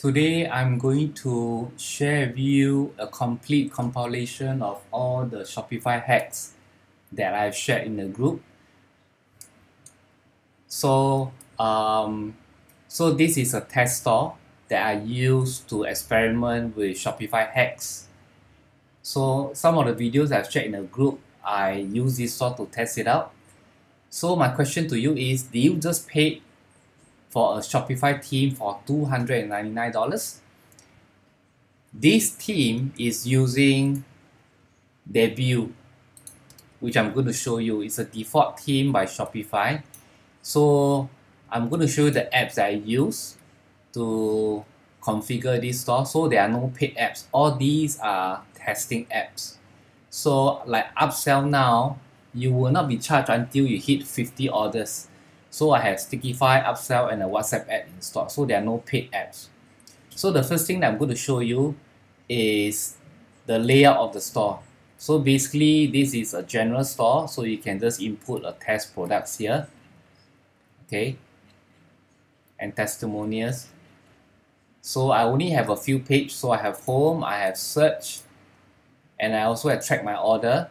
Today I'm going to share with you a complete compilation of all the Shopify hacks that I've shared in the group. So, um, so this is a test store that I use to experiment with Shopify hacks. So some of the videos I've shared in the group, I use this store to test it out. So my question to you is, do you just pay for a Shopify theme for $299. This theme is using Debut, which I'm going to show you. It's a default theme by Shopify. So I'm going to show you the apps that I use to configure this store. So there are no paid apps. All these are testing apps. So like upsell now, you will not be charged until you hit 50 orders. So I have Stickify, Upsell, and a WhatsApp ad installed. So there are no paid apps. So the first thing that I'm going to show you is the layout of the store. So basically, this is a general store, so you can just input a test products here. Okay. And testimonials. So I only have a few pages. So I have home, I have search, and I also have track my order.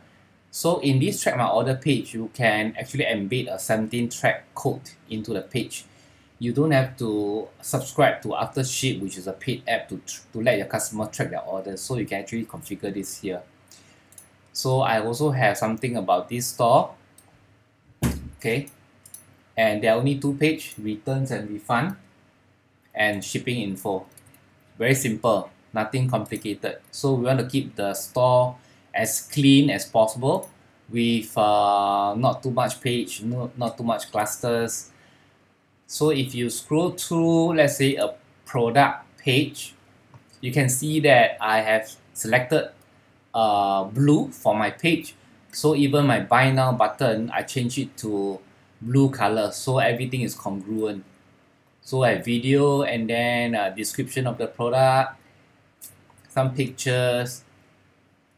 So in this track my order page, you can actually embed a 17 track code into the page. You don't have to subscribe to Aftership, which is a paid app to, to let your customer track their orders. So you can actually configure this here. So I also have something about this store. Okay. And there are only two page, returns and refund and shipping info. Very simple, nothing complicated. So we want to keep the store as clean as possible with uh, not too much page, no, not too much clusters. So if you scroll through, let's say a product page, you can see that I have selected uh, blue for my page. So even my buy now button, I change it to blue color so everything is congruent. So I video and then a description of the product, some pictures,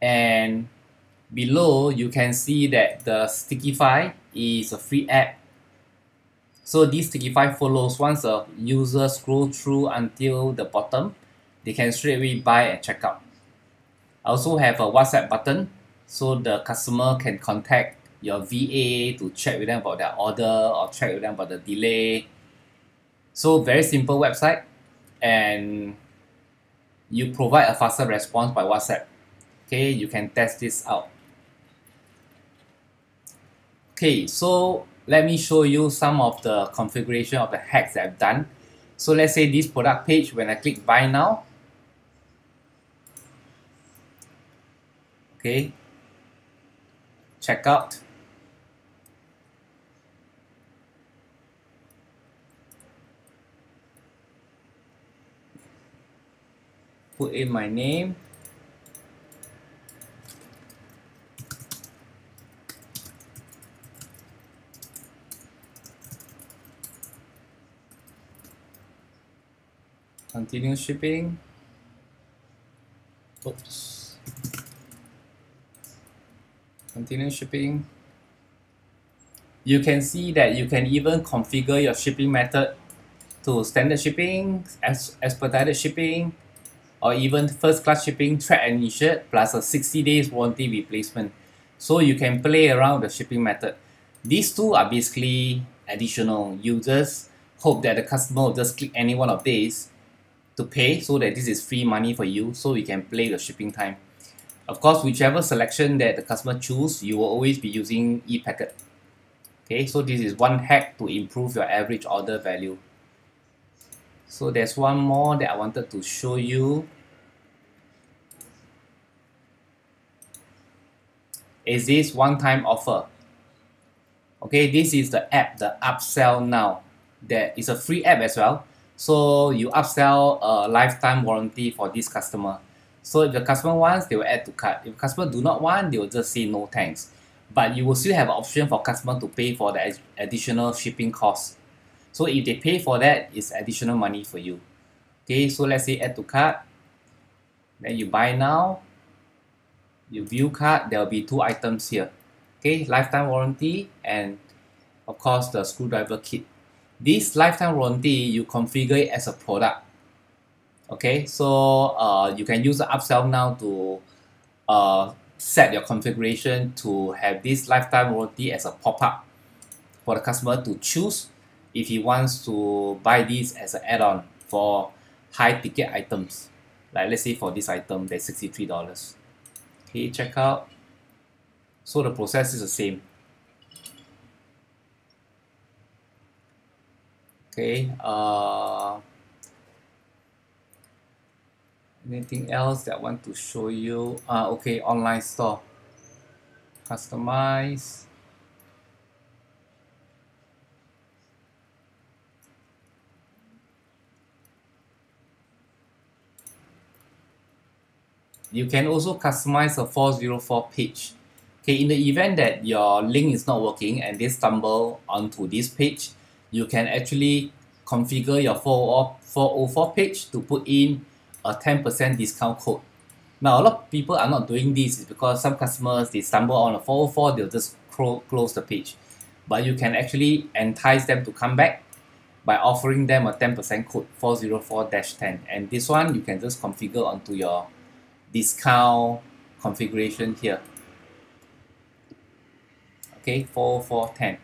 and below you can see that the Stickify is a free app. So this Stickify follows once a user scroll through until the bottom they can straight away buy and check out. I also have a WhatsApp button so the customer can contact your VA to check with them about their order or check with them about the delay. So very simple website and you provide a faster response by WhatsApp okay you can test this out. Okay so let me show you some of the configuration of the hacks that I've done. So let's say this product page when I click buy now okay checkout put in my name continue shipping oops continue shipping you can see that you can even configure your shipping method to standard shipping, as expedited shipping, or even first class shipping track and insured plus a 60 days warranty replacement. So you can play around the shipping method. These two are basically additional. You just hope that the customer will just click any one of these to pay so that this is free money for you so you can play the shipping time. Of course, whichever selection that the customer choose, you will always be using e-packet. Okay, so this is one hack to improve your average order value. So there's one more that I wanted to show you. Is this one-time offer? Okay, this is the app, the Upsell Now. That is a free app as well. So you upsell a lifetime warranty for this customer. So if the customer wants, they will add to cart. If customer do not want, they will just say no thanks. But you will still have an option for customer to pay for the additional shipping cost. So if they pay for that, it's additional money for you. Okay, so let's say add to cart. Then you buy now. You view cart, there will be two items here. Okay, lifetime warranty and of course the screwdriver kit. This lifetime warranty, you configure it as a product. Okay, so uh, you can use the upsell now to uh, set your configuration to have this lifetime warranty as a pop-up for the customer to choose if he wants to buy this as an add-on for high ticket items. Like let's say for this item, that's $63. Okay, check out. So the process is the same. Okay, uh, anything else that I want to show you? Uh, okay, online store. Customize. You can also customize a 404 page. Okay, in the event that your link is not working and they stumble onto this page, you can actually configure your 404 page to put in a 10% discount code. Now, a lot of people are not doing this because some customers, they stumble on a 404, they'll just close the page. But you can actually entice them to come back by offering them a 10% code 404-10 and this one you can just configure onto your discount configuration here okay 4410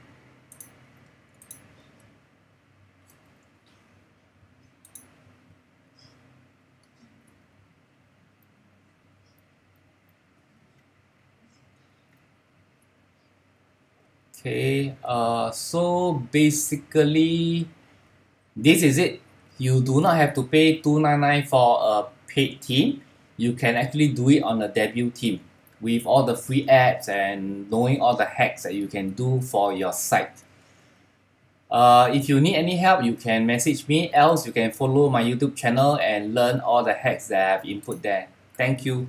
okay uh so basically this is it you do not have to pay 299 for a paid theme you can actually do it on a debut theme with all the free apps and knowing all the hacks that you can do for your site. Uh, if you need any help, you can message me, else you can follow my YouTube channel and learn all the hacks that I've input there. Thank you.